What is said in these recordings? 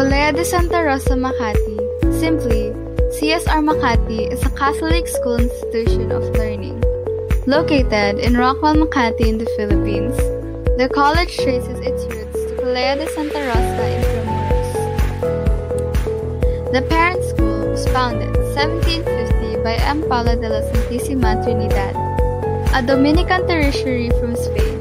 Colegio de Santa Rosa Makati, simply, CSR Makati is a Catholic school institution of learning. Located in Rockwell, Makati in the Philippines, the college traces its roots to Colegio de Santa Rosa in Intramuros. The parent school was founded 1750 by M. Paula de la Santissima Trinidad, a Dominican tertiary from Spain.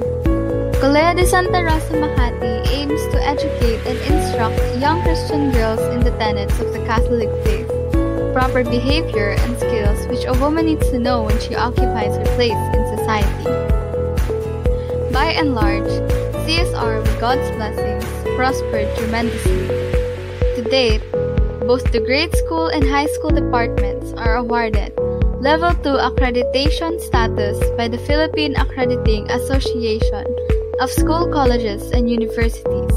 Colegio de Santa Rosa Makati aims to educate and instruct young Christian girls in the tenets of the Catholic faith, proper behavior and skills which a woman needs to know when she occupies her place in society. By and large, CSR, with God's blessings, prospered tremendously. To date, both the grade school and high school departments are awarded Level 2 accreditation status by the Philippine Accrediting Association of School Colleges and Universities,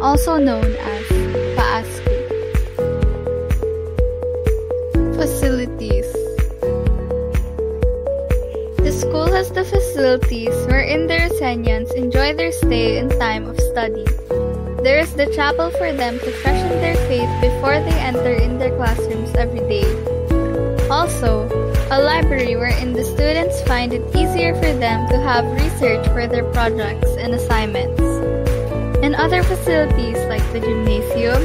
also known as PAASCU. Facilities The school has the facilities wherein the Rosenians enjoy their stay and time of study. There is the chapel for them to freshen their faith before they enter in their classrooms every day. Wherein the students find it easier for them to have research for their projects and assignments. And other facilities like the gymnasium,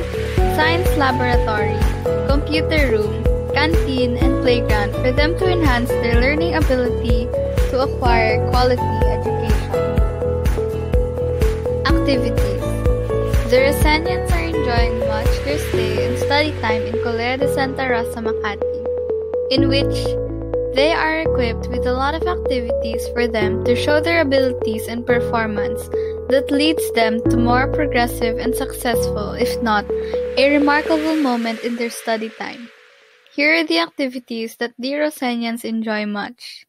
science laboratory, computer room, canteen, and playground for them to enhance their learning ability to acquire quality education. Activities The Rosenians are enjoying much their stay and study time in Colegio de Santa Rosa Makati, in which they are equipped with a lot of activities for them to show their abilities and performance that leads them to more progressive and successful, if not a remarkable moment in their study time. Here are the activities that the Rosenians enjoy much.